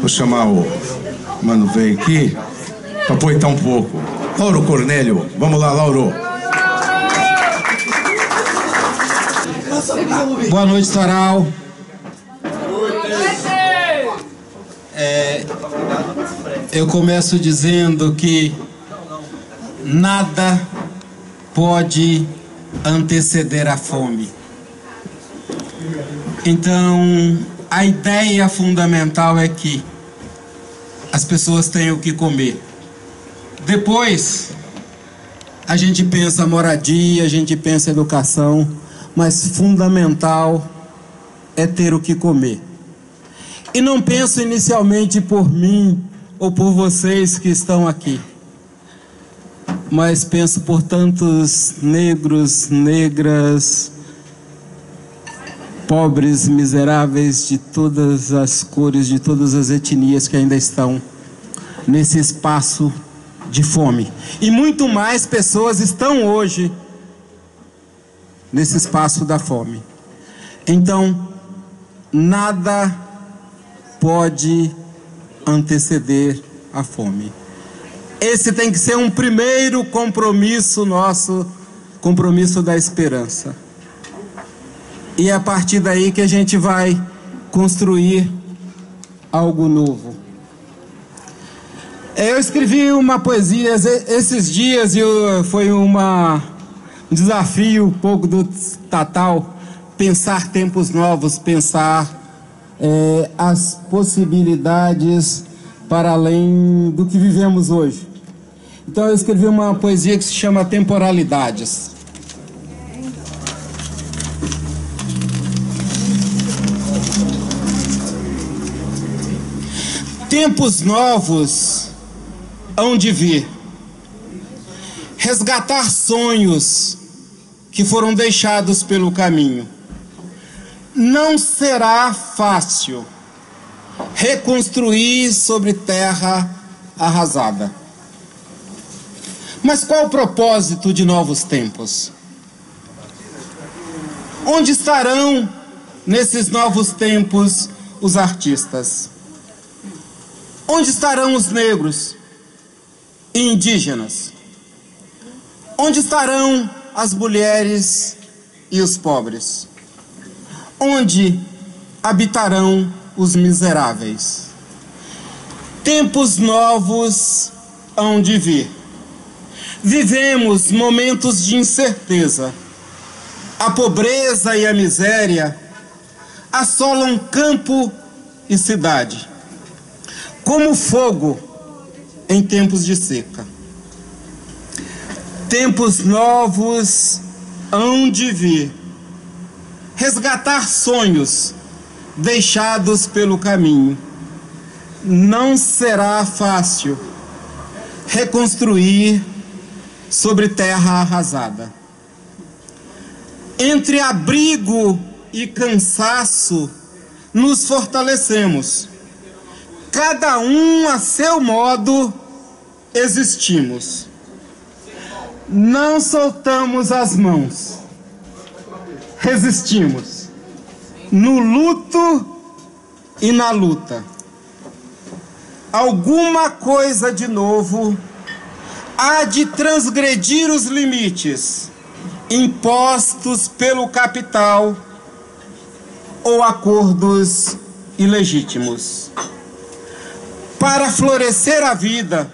Vou chamar o Mano veio aqui para apoiar um pouco. Lauro Cornélio, vamos lá, Lauro. Boa noite, Toral. É, eu começo dizendo que nada pode anteceder a fome. Então, a ideia fundamental é que as pessoas tenham o que comer. Depois, a gente pensa moradia, a gente pensa educação, mas fundamental é ter o que comer. E não penso inicialmente por mim ou por vocês que estão aqui, mas penso por tantos negros, negras, pobres, miseráveis de todas as cores, de todas as etnias que ainda estão nesse espaço de fome. E muito mais pessoas estão hoje nesse espaço da fome. Então, nada pode anteceder a fome. Esse tem que ser um primeiro compromisso nosso, compromisso da esperança. E é a partir daí que a gente vai construir algo novo. Eu escrevi uma poesia esses dias e foi uma, um desafio um pouco do Tatal pensar tempos novos, pensar é, as possibilidades para além do que vivemos hoje. Então eu escrevi uma poesia que se chama Temporalidades. Tempos novos hão de vir. Resgatar sonhos que foram deixados pelo caminho. Não será fácil reconstruir sobre terra arrasada. Mas qual o propósito de novos tempos? Onde estarão nesses novos tempos os artistas? Onde estarão os negros? e indígenas? Onde estarão as mulheres e os pobres? Onde habitarão os miseráveis? Tempos novos hão de vir. Vivemos momentos de incerteza. A pobreza e a miséria assolam campo e cidade. Como fogo em tempos de seca. Tempos novos hão de vir, resgatar sonhos deixados pelo caminho. Não será fácil reconstruir sobre terra arrasada. Entre abrigo e cansaço, nos fortalecemos, cada um a seu modo existimos. Não soltamos as mãos. Resistimos. No luto e na luta. Alguma coisa de novo há de transgredir os limites impostos pelo capital ou acordos ilegítimos. Para florescer a vida,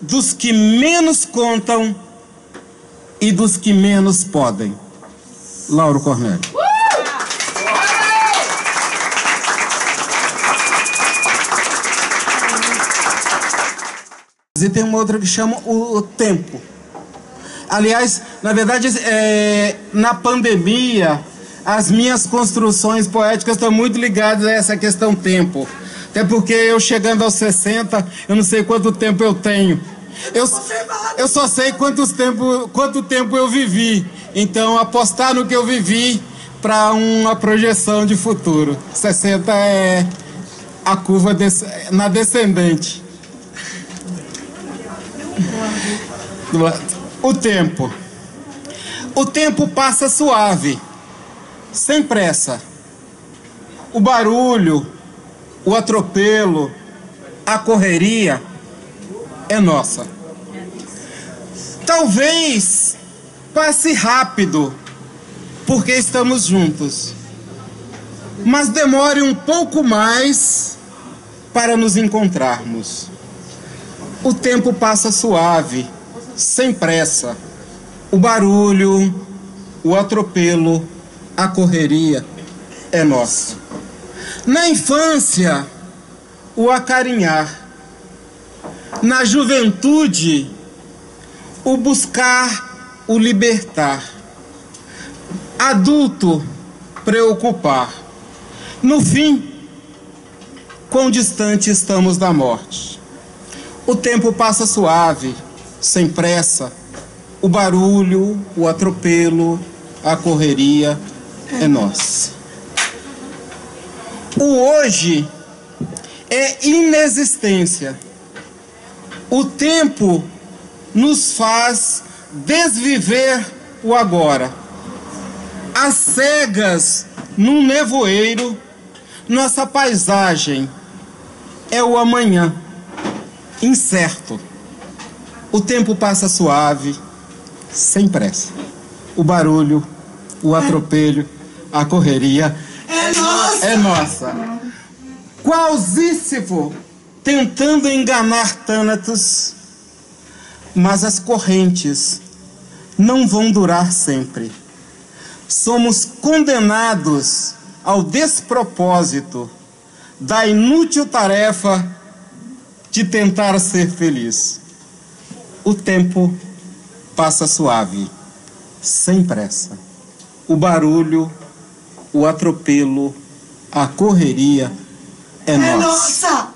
dos que menos contam e dos que menos podem. Lauro Cornélio. E tem uma outra que chama o, tempo. Aliás, na verdade, é, na pandemia, as minhas construções poéticas estão muito ligadas a essa questão tempo. Até porque eu chegando aos 60, eu não sei quanto tempo eu tenho. Eu, eu só sei quantos tempo, quanto tempo eu vivi. Então, apostar no que eu vivi para uma projeção de futuro. 60 é a curva na descendente. O tempo. O tempo passa suave, sem pressa o barulho, o atropelo, a correria é nossa. Talvez passe rápido, porque estamos juntos, mas demore um pouco mais para nos encontrarmos. O tempo passa suave, sem pressa. O barulho, o atropelo, a correria é nosso. Na infância, o acarinhar. Na juventude, o buscar, o libertar. Adulto, preocupar. No fim, quão distante estamos da morte. O tempo passa suave, sem pressa. O barulho, o atropelo, a correria é nossa. O hoje é inexistência. O tempo nos faz desviver o agora. As cegas num nevoeiro, nossa paisagem é o amanhã, incerto. O tempo passa suave, sem pressa. O barulho, o atropelho, a correria é nossa. É nossa. Qual Sísifo tentando enganar Tânatos, mas as correntes não vão durar sempre. Somos condenados ao despropósito da inútil tarefa de tentar ser feliz. O tempo passa suave, sem pressa. O barulho, o atropelo, a correria é, É nossa. nossa.